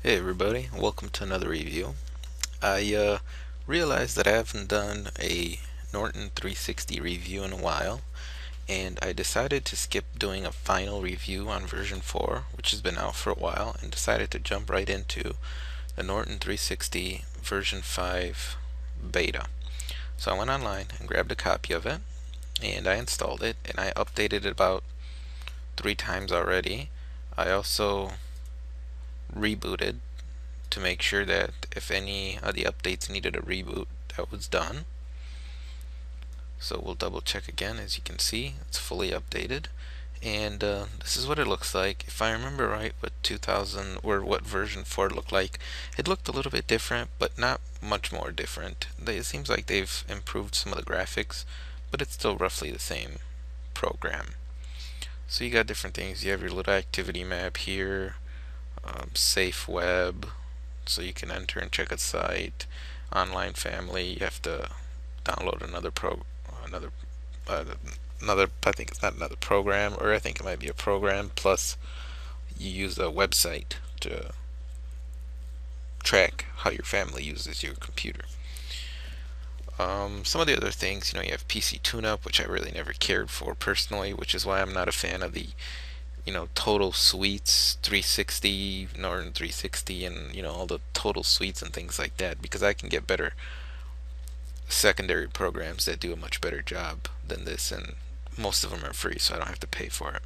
Hey everybody, welcome to another review. I uh, realized that I haven't done a Norton 360 review in a while, and I decided to skip doing a final review on version 4, which has been out for a while, and decided to jump right into the Norton 360 version 5 beta. So I went online and grabbed a copy of it, and I installed it, and I updated it about three times already. I also rebooted to make sure that if any of the updates needed a reboot that was done. So we'll double check again as you can see it's fully updated. And uh, this is what it looks like. If I remember right what 2000 or what version 4 looked like it looked a little bit different but not much more different. It seems like they've improved some of the graphics but it's still roughly the same program. So you got different things. You have your little activity map here um, safe web so you can enter and check a site. Online family you have to download another pro another uh, another I think it's not another program or I think it might be a program plus you use a website to track how your family uses your computer. Um, some of the other things you know you have PC tune-up which I really never cared for personally which is why I'm not a fan of the you know total suites 360 norton 360 and you know all the total suites and things like that because i can get better secondary programs that do a much better job than this and most of them are free so i don't have to pay for it.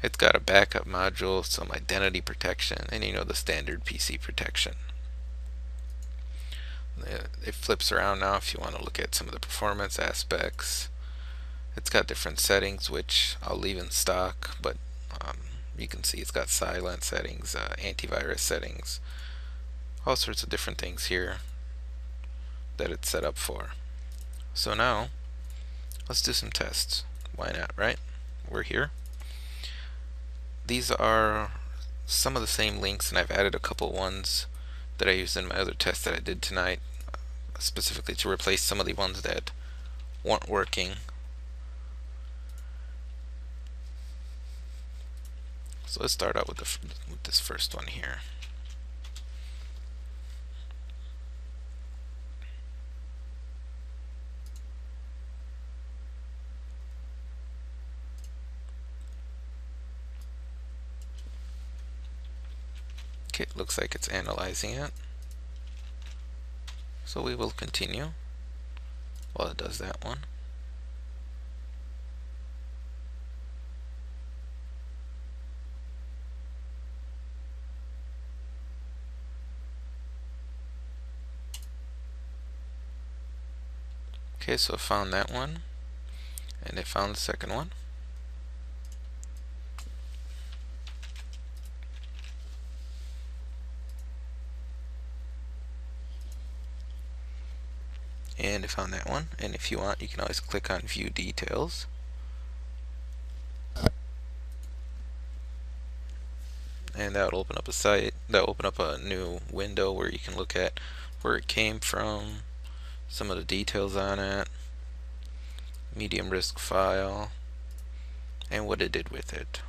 It's got a backup module some identity protection and you know the standard pc protection. Uh, it flips around now if you want to look at some of the performance aspects. It's got different settings which I'll leave in stock but um, you can see it's got silent settings, uh, antivirus settings, all sorts of different things here that it's set up for. So now, let's do some tests. Why not, right? We're here. These are some of the same links, and I've added a couple ones that I used in my other test that I did tonight, specifically to replace some of the ones that weren't working So let's start out with, the, with this first one here. Okay, looks like it's analyzing it. So we will continue while it does that one. Okay, so I found that one, and it found the second one. And I found that one, and if you want, you can always click on View Details. And that will open up a site, that will open up a new window where you can look at where it came from, some of the details on it, medium risk file, and what it did with it.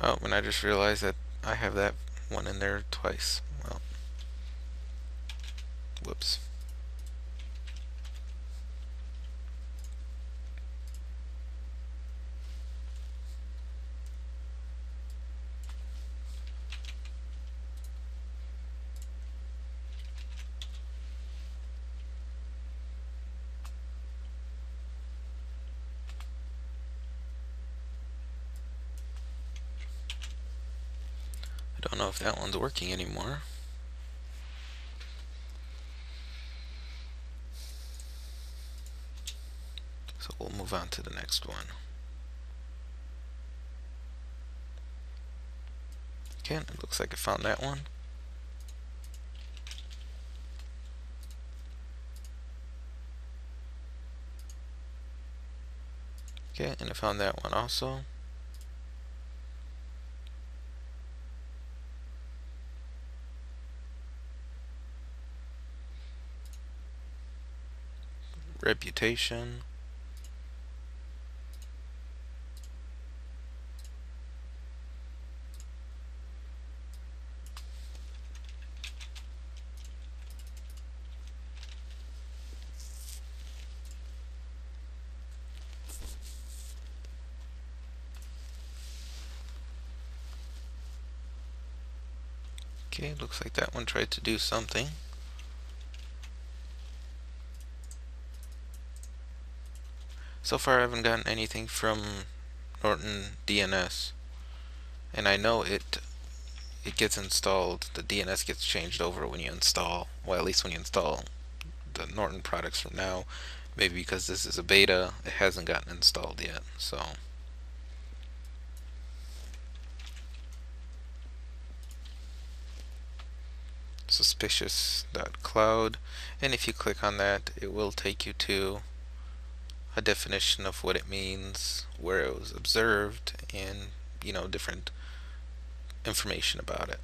Oh, and I just realized that I have that one in there twice. Well, whoops. I don't know if that one's working anymore. So we'll move on to the next one. Okay, it looks like I found that one. Okay, and I found that one also. Reputation. Okay, looks like that one tried to do something. So far I haven't gotten anything from Norton DNS. And I know it it gets installed, the DNS gets changed over when you install, well at least when you install the Norton products from now. Maybe because this is a beta, it hasn't gotten installed yet. So suspicious.cloud and if you click on that it will take you to a definition of what it means, where it was observed, and you know different information about it.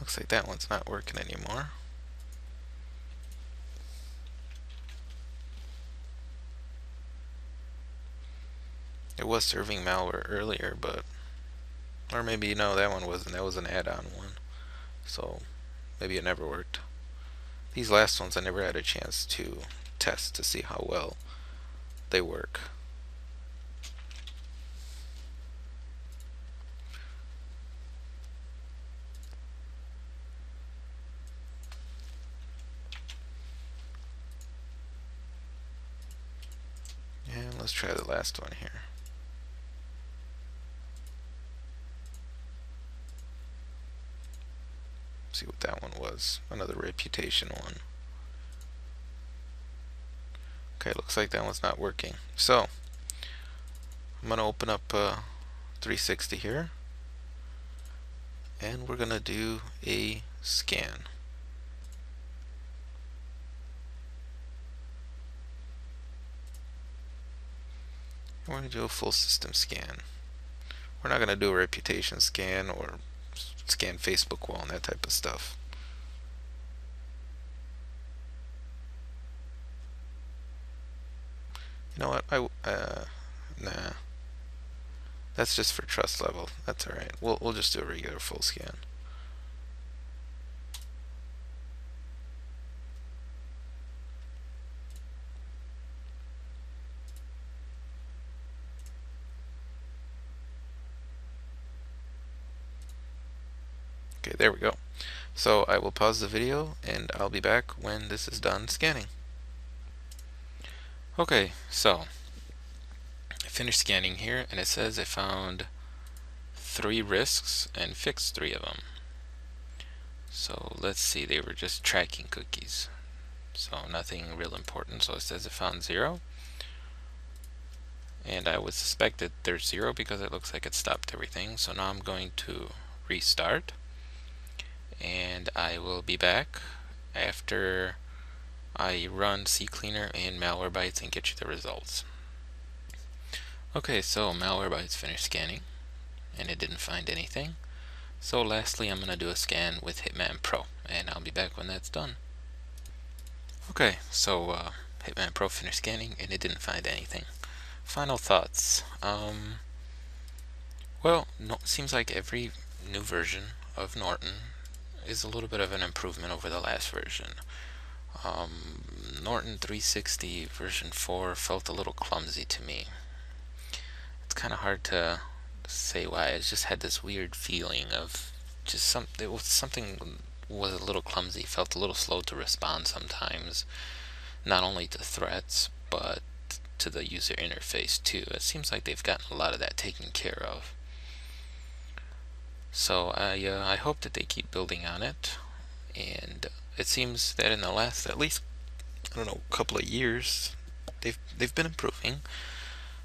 Looks like that one's not working anymore. It was serving malware earlier, but or maybe no, that one wasn't. That was an add-on one. So maybe it never worked. These last ones I never had a chance to test to see how well they work. And let's try the last one here. See what that one was. Another reputation one. Okay, looks like that one's not working. So, I'm going to open up uh, 360 here. And we're going to do a scan. We're going to do a full system scan. We're not going to do a reputation scan or scan Facebook wall and that type of stuff. You know what? I uh, nah. That's just for trust level. That's all right. We'll we'll just do a regular full scan. Okay, there we go. So I will pause the video and I'll be back when this is done scanning. Okay, so I finished scanning here and it says I found three risks and fixed three of them. So let's see, they were just tracking cookies. So nothing real important. So it says it found zero. And I would suspect that there's zero because it looks like it stopped everything. So now I'm going to restart and I will be back after I run CCleaner and Malwarebytes and get you the results. Okay, so Malwarebytes finished scanning and it didn't find anything. So lastly, I'm going to do a scan with Hitman Pro and I'll be back when that's done. Okay, so uh, Hitman Pro finished scanning and it didn't find anything. Final thoughts. Um, well, no, seems like every new version of Norton is a little bit of an improvement over the last version. Um, Norton 360 version 4 felt a little clumsy to me. It's kind of hard to say why. It just had this weird feeling of just some. Was something was a little clumsy. Felt a little slow to respond sometimes, not only to threats but to the user interface too. It seems like they've gotten a lot of that taken care of. So I, uh, I hope that they keep building on it. And it seems that in the last, at least, I don't know, couple of years, they've they've been improving.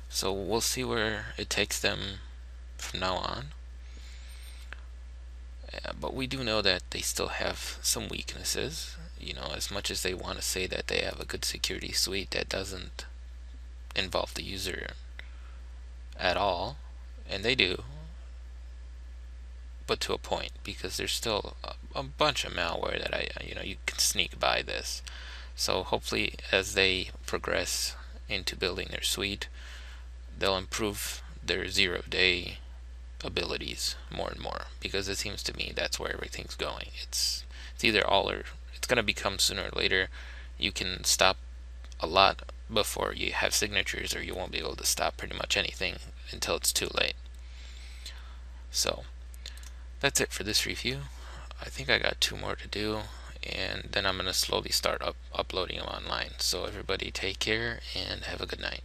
So we'll see where it takes them from now on. Uh, but we do know that they still have some weaknesses. You know, as much as they want to say that they have a good security suite, that doesn't involve the user at all, and they do, but to a point because there's still a, a bunch of malware that I you know you can sneak by this. So hopefully as they progress into building their suite, they'll improve their zero day abilities more and more because it seems to me that's where everything's going. It's it's either all or it's going to become sooner or later you can stop a lot before you have signatures or you won't be able to stop pretty much anything until it's too late. So that's it for this review. I think I got two more to do and then I'm going to slowly start up uploading them online. So everybody take care and have a good night.